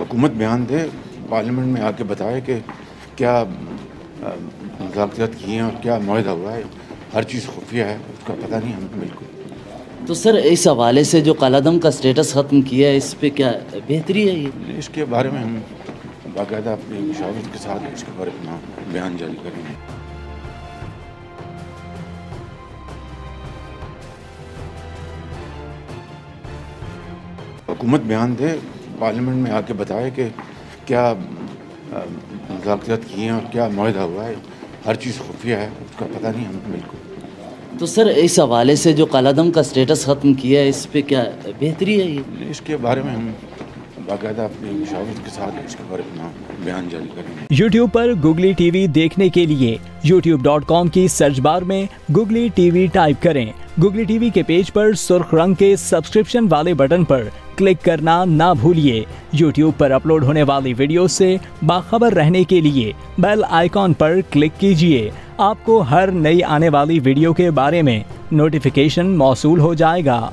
हुकूमत बयान दे पार्लियामेंट में आके बताए कि क्या मुजाकरात किए हैं और क्या माहा हुआ है। हर चीज़ खुफिया है उसका पता नहीं हमें बिल्कुल। तो सर इस हवाले से जो कालादम का स्टेटस ख़त्म किया है इस पर क्या बेहतरी है ये? इसके बारे में हम बाकायदा अपनी मुशावरत के साथ इसके बारे में बयान जारी करेंगे हुकूमत बयान दे पार्लियामेंट में आके बताए कि क्या मुजाकरात किए हैं और क्या माहा हुआ है। हर चीज़ खुफिया है उसका पता नहीं हमें बिल्कुल। तो सर इस हवाले से जो कालादम का स्टेटस ख़त्म किया है इस पर क्या बेहतरी है ये? इसके बारे में हम बाकायदा अपनी मुशावरत के साथ इसके बारे में बयान जारी करेंगे। YouTube पर गुगली टीवी देखने के लिए youtube.com की सर्च बार में गुगली टीवी टाइप करें। गुगली टीवी के पेज पर सुर्ख रंग के सब्सक्रिप्शन वाले बटन पर क्लिक करना ना भूलिए। YouTube पर अपलोड होने वाली वीडियो से बाखबर रहने के लिए बेल आइकॉन पर क्लिक कीजिए। आपको हर नई आने वाली वीडियो के बारे में नोटिफिकेशन मौसू हो जाएगा।